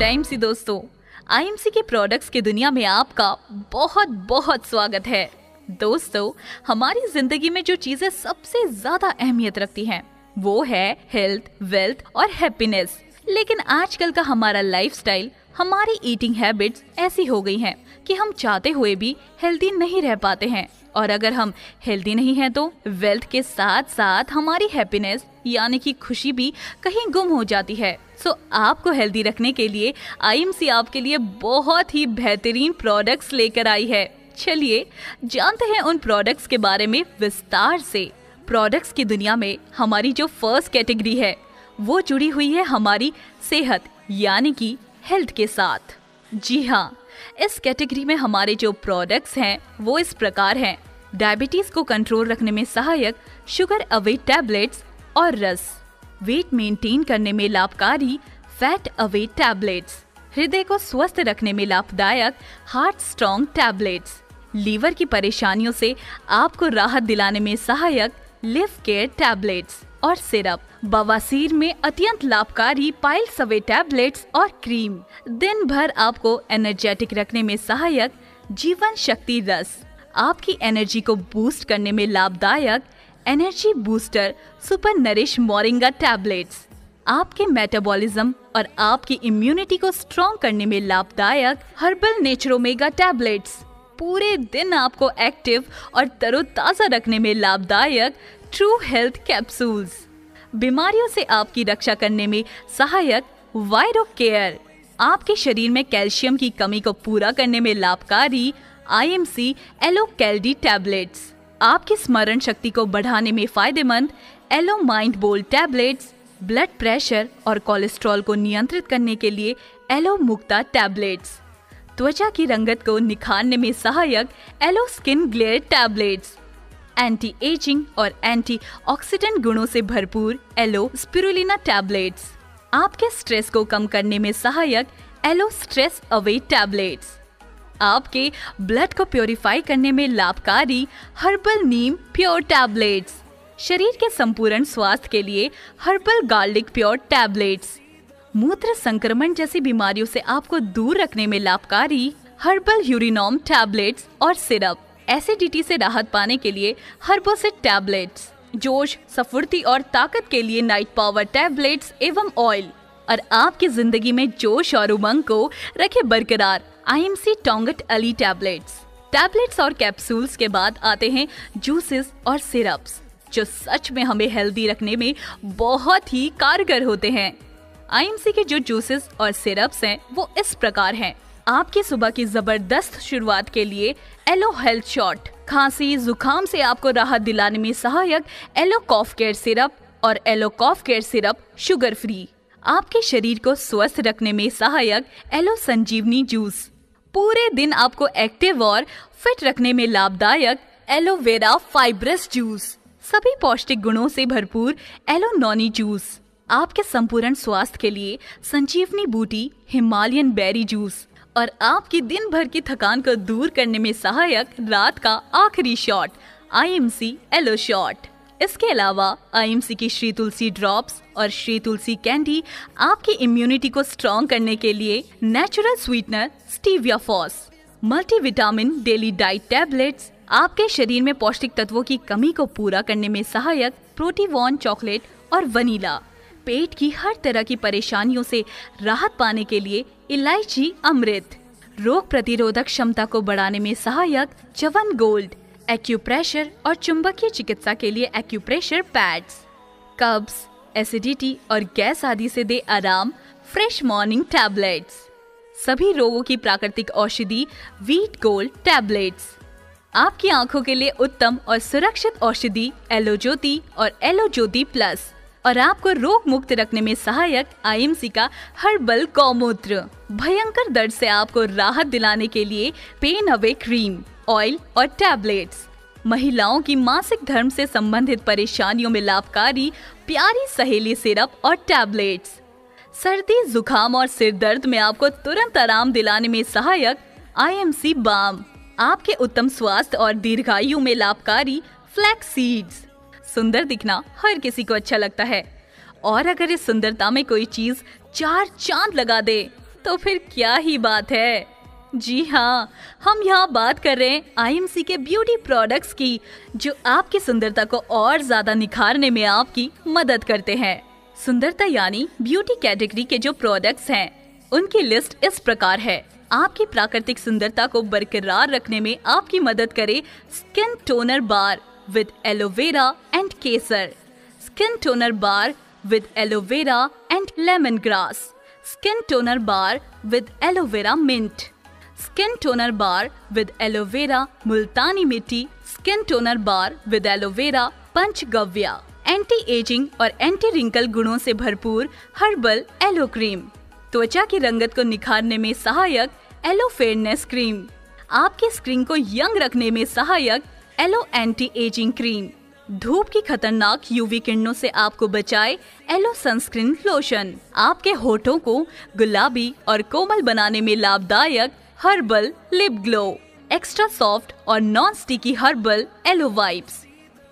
Good IMC दोस्तों IMC के products की दुनिया में आपका बहुत बहुत स्वागत है। दोस्तों, हमारी ज़िंदगी में जो चीज़ें सबसे ज़्यादा अहमियत रखती हैं, वो है हेल्थ वेल्थ और हैप्पीनेस लेकिन आजकल का हमारा लाइफस्टाइल हमारी ईटिंग हैबिट्स ऐसी हो गई हैं कि हम चाहते हुए भी हेल्दी नहीं रह पाते हैं। और अगर हम हेल्दी नहीं हैं तो वेल्थ के साथ साथ हमारी हैप्पीनेस यानी कि खुशी भी कहीं गुम हो जाती है। सो so, आपको हेल्दी रखने के लिए आईएमसी आपके लिए बहुत ही बेहतरीन प्रोडक्ट्स लेकर आई है। चलिए जानते हैं उन प्रोडक्ट्स के बारे में विस्तार से। प्रोडक्ट्स की दुनिया में हमारी जो फ़र्स्ट कैटेगरी है वो जुड़ी हुई है हमारी सेहत यानी कि हेल्थ के साथ। जी हाँ इस कैटेगरी में हमारे जो प्रोडक्ट्स हैं, वो इस प्रकार हैं। डायबिटीज़ को कंट्रोल रखने में सहायक शुगर अवे टैबलेट्स और रस। वेट मेंटेन करने में लाभकारी फैट अवे टैबलेट्स हृदय को स्वस्थ रखने में लाभदायक हार्ट स्ट्रॉन्ग टैबलेट्स लीवर की परेशानियों से आपको राहत दिलाने में सहायक लिव केयर टैबलेट्स और सिरप। बवासीर में अत्यंत लाभकारी पाइल सवे टैबलेट्स और क्रीम। दिन भर आपको एनर्जेटिक रखने में सहायक जीवन शक्ति रस। आपकी एनर्जी को बूस्ट करने में लाभदायक energy booster super nourish moringa tablets. आपके मेटाबॉलिज्म और आपकी इम्यूनिटी को स्ट्रॉन्ग करने में लाभदायक हर्बल नेचरोमेगा टैबलेट्स। पूरे दिन आपको एक्टिव और तरोताजा रखने में लाभदायक ट्रू हेल्थ कैप्सूल्स बीमारियों से आपकी रक्षा करने में सहायक वायरो केयर आपके शरीर में कैल्शियम की कमी को पूरा करने में लाभकारी आई एम सी एलो कैल्डी टैबलेट्स आपकी स्मरण शक्ति को बढ़ाने में फ़ायदेमंद एलो माइंड बोल टैबलेट्स ब्लड प्रेशर और कोलेस्ट्रॉल को नियंत्रित करने के लिए एलो मुक्ता टैबलेट्स त्वचा की रंगत को निखारने में सहायक aloe skin glare tablets anti ageing और एंटी ऑक्सीडेंट गुणों से भरपूर एलो स्पिरुलिना टैबलेट्स आपके स्ट्रेस को कम करने में सहायक एलो स्ट्रेस अवे टैबलेट्स आपके ब्लड को प्योरीफाई करने में लाभकारी हर्बल नीम प्योर टैबलेट्स शरीर के संपूर्ण स्वास्थ्य के लिए हर्बल गार्लिक प्योर टैबलेट्स मूत्र संक्रमण जैसी बीमारियों से आपको दूर रखने में लाभकारी हर्बल यूरिनोम टैबलेट्स और सिरप एसिडिटी से राहत पाने के लिए हर्बोसिट टैबलेट्स जोश, सफुर्ती और ताकत के लिए नाइट पावर टैबलेट्स एवं ऑयल और आपकी ज़िंदगी में जोश और उमंग को रखे बरकरार। IMC tongkat ali tablets tablets और कैप्सूल्स के बाद आते हैं जूसेस और सिरप्स जो सच में हमें हेल्दी रखने में बहुत ही कारगर होते हैं। आईएमसी के जो जूसेस और सिरप्स हैं, वो इस प्रकार हैं। आपकी सुबह की ज़बरदस्त शुरुआत के लिए एलो हेल्थ शॉट खांसी, जुकाम से आपको राहत दिलाने में सहायक एलो कॉफ केयर सिरप और aloe cough care syrup sugar free आपके शरीर को स्वस्थ रखने में सहायक एलो संजीवनी जूस। पूरे दिन आपको एक्टिव और फिट रखने में लाभदायक एलोवेरा फाइब्रस जूस सभी पौष्टिक गुणों से भरपूर एलो नॉनी जूस आपके संपूर्ण स्वास्थ्य के लिए संजीवनी बूटी हिमालयन बेरी जूस और आपकी दिन भर की थकान को दूर करने में सहायक रात का आखिरी shot I M C aloe shot इसके अलावा आईएमसी की श्री तुलसी ड्रॉप्स और श्री तुलसी कैंडी आपकी इम्यूनिटी को स्ट्रॉन्ग करने के लिए नेचुरल स्वीटनर स्टीविया फॉस मल्टीविटामिन डेली डाइट टैबलेट्स आपके शरीर में पौष्टिक तत्वों की कमी को पूरा करने में सहायक प्रोटीवॉन चॉकलेट और वनीला पेट की हर तरह की परेशानियों से राहत पाने के लिए इलायची अमृत, रोग प्रतिरोधक क्षमता को बढ़ाने में सहायक चवन गोल्ड एक्यूप्रेशर और चुंबकीय चिकित्सा के लिए एक्यूप्रेशर पैड्स कब्स एसिडिटी और गैस आदि से दे आराम फ्रेश मॉर्निंग टैबलेट्स सभी रोगों की प्राकृतिक औषधि वीट गोल्ड टैबलेट्स आपकी आँखों के लिए उत्तम और सुरक्षित औषधि एलो ज्योति और एलो ज्योति प्लस और आपको रोग मुक्त रखने में सहायक आईएमसी का हर्बल गौमूत्र भयंकर दर्द से आपको राहत दिलाने के लिए पेन अवे क्रीम, ऑयल और टैबलेट्स। महिलाओं की मासिक धर्म से संबंधित परेशानियों में लाभकारी, प्यारी सहेली सिरप और टैबलेट्स। सर्दी, जुकाम और सिर दर्द में आपको तुरंत आराम दिलाने में सहायक आईएमसी बाम। आपके उत्तम स्वास्थ्य और दीर्घायु में लाभकारी फ्लैक्स सीड्स। सुंदर दिखना हर किसी को अच्छा लगता है। और अगर इस सुंदरता में कोई चीज़ चार चाँद लगा दे तो फिर क्या ही बात है। जी हाँ हम यहाँ बात कर रहे हैं आईएमसी के ब्यूटी प्रोडक्ट्स की, जो आपकी सुंदरता को और ज़्यादा निखारने में आपकी मदद करते हैं। सुंदरता यानी ब्यूटी कैटेगरी के जो प्रोडक्ट्स हैं, उनकी लिस्ट इस प्रकार है। आपकी प्राकृतिक सुंदरता को बरकरार रखने में आपकी मदद करे skin toner bar with aloe vera and kesar skin toner bar with aloe vera and lemon grass skin toner bar with aloe vera mint skin toner bar with aloe vera multani mitti skin toner bar with aloe vera panchagavya anti ageing और anti wrinkle गुणों से भरपूर herbal yellow cream त्वचा की रंगत को निखारने में सहायक एलो फेयरनेस क्रीम आपके स्क्रीन को यंग रखने में सहायक एलो एंटी एजिंग क्रीम धूप की खतरनाक यूवी किरणों से आपको बचाए एलो सनस्क्रीन लोशन आपके होठों को गुलाबी और कोमल बनाने में लाभदायक herbal lip glow extra soft और non sticky herbal aloe wipes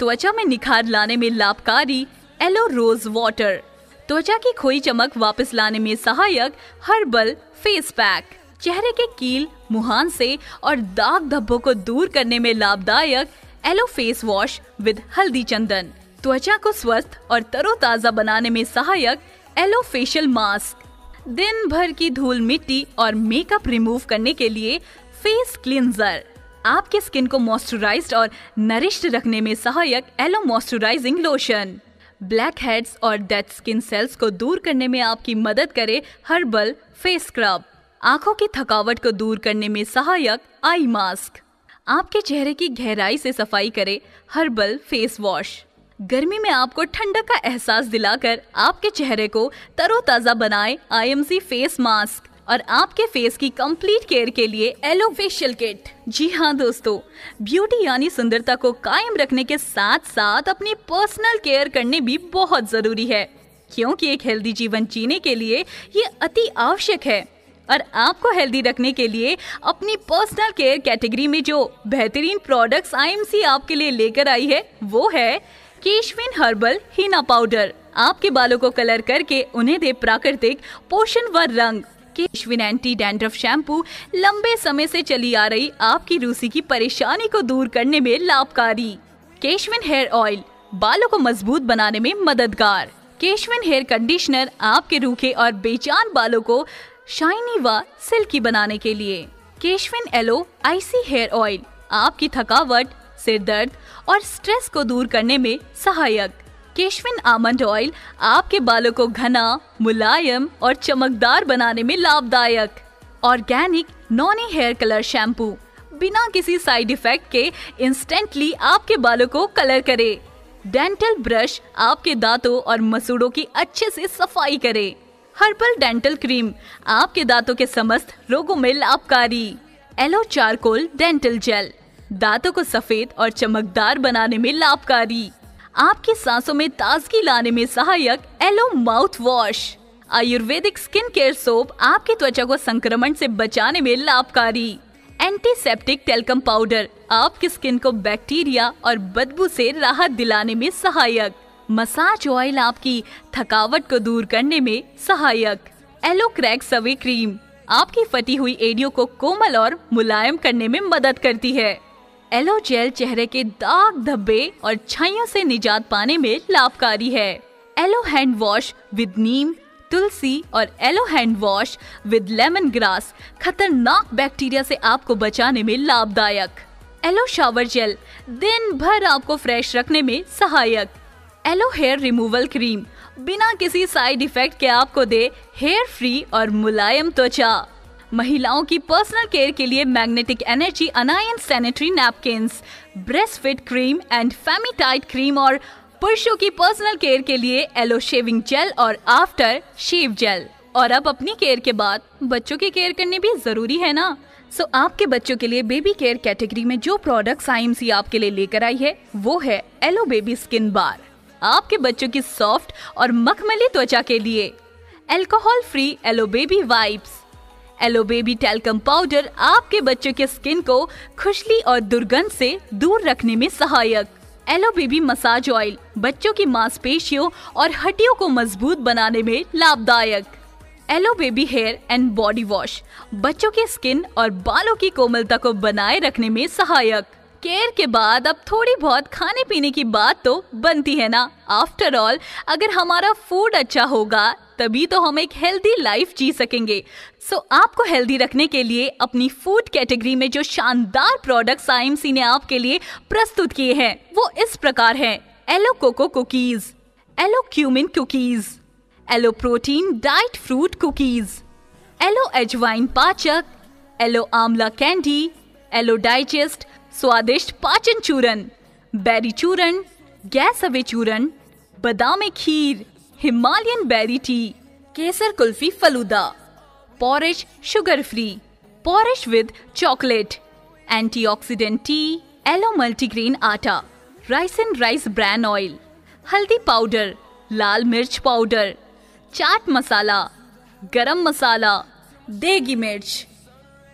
त्वचा में निखार लाने में लाभकारी एलो रोज वाटर त्वचा की खोई चमक वापस लाने में सहायक हर्बल फेस पैक चेहरे के कील, मुहान से और दाग धब्बों को दूर करने में लाभदायक एलो फेस वॉश विद हल्दी चंदन। त्वचा को स्वस्थ और तरोताजा बनाने में सहायक एलो फेशियल मास्क दिन भर की धूल मिट्टी और मेकअप रिमूव करने के लिए फेस क्लिनजर आपके स्किन को मॉइस्चराइज्ड और नरिश्ड रखने में सहायक aloe moisturising lotion blackheads और डेड स्किन सेल्स को दूर करने में आपकी मदद करे हर्बल फेस स्क्रब आँखों की थकावट को दूर करने में सहायक आई मास्क। आपके चेहरे की गहराई से सफ़ाई करे, हर्बल फेस वॉश। गर्मी में आपको ठंडक का एहसास दिलाकर आपके चेहरे को तरोताजा बनाए आईएमसी फेस मास्क और आपके फेस की कंप्लीट केयर के लिए एलो फेशियल किट जी हाँ दोस्तों, ब्यूटी यानी सुंदरता को कायम रखने के साथ साथ अपनी पर्सनल केयर करने भी बहुत ज़रूरी है, क्योंकि एक हेल्दी जीवन जीने के लिए ये अति आवश्यक है। और आपको हेल्दी रखने के लिए अपनी पर्सनल केयर कैटेगरी में जो बेहतरीन प्रोडक्ट्स आईएमसी आपके लिए लेकर आई है, वो है केशविन हर्बल हीना पाउडर आपके बालों को कलर करके उन्हें दे प्राकृतिक, पोषण व रंग। केशविन एंटी डैंड्रफ शैम्पू लंबे समय से चली आ रही आपकी रूसी की परेशानी को दूर करने में लाभकारी। केशविन हेयर ऑयल बालों को मज़बूत बनाने में मददगार। केशविन हेयर कंडीशनर आपके रूखे और बेचान बालों को शाइनी व सिल्की बनाने के लिए। केशविन एलो आईसी हेयर ऑयल आपकी थकावट, सिर दर्द और स्ट्रेस को दूर करने में सहायक। केशविन आमंड ऑयल आपके बालों को घना, मुलायम और चमकदार बनाने में लाभदायक। Organic noni hair colour shampoo, बिना किसी साइड इफ़ेक्ट के इंस्टेंटली आपके बालों को कलर करे। डेंटल ब्रश आपके दांतों और मसूड़ों की अच्छे से सफ़ाई करे। हर्बल डेंटल क्रीम, आपके दांतों के समस्त रोगों में लाभकारी। एलो चारकोल डेंटल जेल दांतों को सफ़ेद और चमकदार बनाने में लाभकारी। आपकी सांसों में ताजगी लाने में सहायक aloe mouthwash ayurvedic skin care soap आपकी त्वचा को संक्रमण से बचाने में लाभकारी। एंटीसेप्टिक टेलकम पाउडर आपकी स्किन को बैक्टीरिया और बदबू से राहत दिलाने में सहायक। मसाज ऑयल आपकी थकावट को दूर करने में सहायक। एलो क्रैक सवे क्रीम आपकी फटी हुई एडियो को कोमल और मुलायम करने में मदद करती है। एलो जेल चेहरे के दाग, धब्बे और छाइयों से निजात पाने में लाभकारी है। Aloe hand wash with neem tulsi और aloe hand wash with lemon grass खतरनाक बैक्टीरिया से आपको बचाने में लाभदायक। एलो शावर जेल दिन भर आपको फ्रेश रखने में सहायक। एलो हेयर रिमूवल क्रीम बिना किसी साइड इफ़ेक्ट के आपको दे हेयर फ्री और मुलायम त्वचा। महिलाओं की पर्सनल केयर के लिए magnetic energy anion sanitary napkin breast fit cream and फेमिटाइट cream और पुरुषों की पर्सनल केयर के लिए एलो शेविंग जेल और आफ्टर शेव जेल और अब अपनी केयर के बाद बच्चों की केयर करनी भी ज़रूरी है ना? सो so, आपके बच्चों के लिए बेबी केयर कैटेगरी में जो प्रोडक्ट्स आईएमसी आपके लिए लेकर आई है वो है एलो बेबी स्किन बार आपके बच्चों की सॉफ्ट और मखमली त्वचा के लिए। Alcohol free aloe baby wipes aloe baby talcum powder आपके बच्चों के स्किन को खुशली और दुर्गंध से दूर रखने में सहायक। एलो बेबी मसाज ऑयल बच्चों की मांसपेशियों और हड्डियों को मज़बूत बनाने में लाभदायक। Aloe baby hair and body wash बच्चों के स्किन और बालों की कोमलता को बनाए रखने में सहायक। केयर के बाद अब थोड़ी बहुत खाने पीने की बात तो बनती है ना। आफ्टर ऑल अगर हमारा फ़ूड अच्छा होगा तभी तो हम एक हेल्दी लाइफ जी सकेंगे। सो so, आपको हेल्दी रखने के लिए अपनी फ़ूड कैटेगरी में जो शानदार प्रोडक्ट्स आईएमसी ने आपके लिए प्रस्तुत किए हैं वो इस प्रकार हैं। Aloe cocoa cookies aloe cumin cookies aloe protein diet fruit cookies aloe ajwain पाचक aloe amla candy aloe digest स्वादिष्ट पाचन चूरन, बेरी चूरन गैस अवे चूरन, badam kheer, Himalayan berry tea, kesar kulfi falooda, porridge sugar free, porridge with chocolate, antioxidant tea, aloe multigrain atta, rice and rice bran oil, haldi powder, लाल मिर्च powder, chaat masala, गरम मसाला, देगी मिर्च,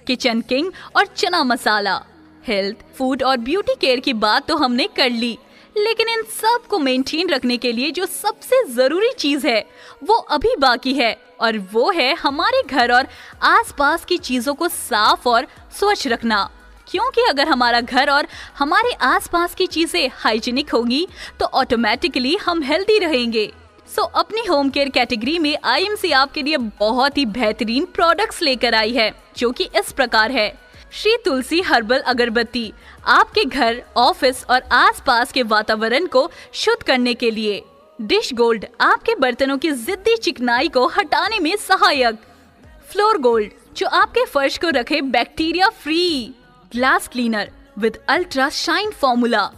kitchen king और चना मसाला। Health food और beauty care की बात तो हमने कर ली। लेकिन इन सबको मेंटेन रखने के लिए जो सबसे ज़रूरी चीज़ है वो अभी बाकी है और वो है हमारे घर और आसपास की चीज़ों को साफ़ और स्वच्छ रखना। क्योंकि अगर हमारा घर और हमारे आसपास की चीज़ें हाइजीनिक होगी तो ऑटोमेटिकली हम हेल्दी रहेंगे। सो so, अपनी होम केयर कैटेगरी में आईएमसी आपके लिए बहुत ही बेहतरीन प्रोडक्ट्स लेकर आई है जो कि इस प्रकार है। श्री तुलसी हर्बल अगरबत्ती, आपके घर, ऑफ़िस और आसपास के वातावरण को शुद्ध करने के लिए। डिश गोल्ड, आपके बर्तनों की जिद्दी चिकनाई को हटाने में सहायक। फ्लोर गोल्ड, जो आपके फर्श को रखे bacteria free. Glass cleaner, with ultra shine formula.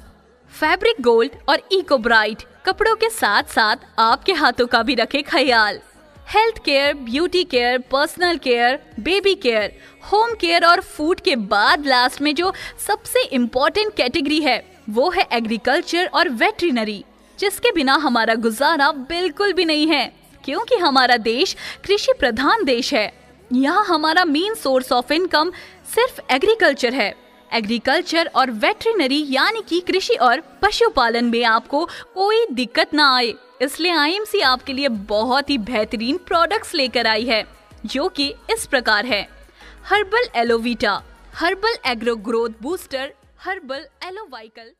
Fabric gold और इको ब्राइट, कपड़ों के साथ साथ आपके हाथों का भी रखे ख्याल। Health care, beauty care, personal care, baby care, home care और फ़ूड के बाद लास्ट में जो सबसे इम्पोर्टेंट कैटेगरी है, वो है एग्रीकल्चर और वेटरिनरी जिसके बिना हमारा गुजारा बिल्कुल भी नहीं है, क्योंकि हमारा देश कृषि प्रधान देश है। यहाँ हमारा मेन सोर्स ऑफ़ इनकम सिर्फ़ एग्रीकल्चर है। एग्रीकल्चर और वेटरिनरी यानी कि कृषि और पशुपालन में आपको कोई दिक्कत ना आए। इसलिए आईएमसी आपके लिए बहुत ही बेहतरीन प्रोडक्ट्स लेकर आई है, जो कि इस प्रकार है। Herbal aloevita herbal agro growth booster herbal एलोवाइकल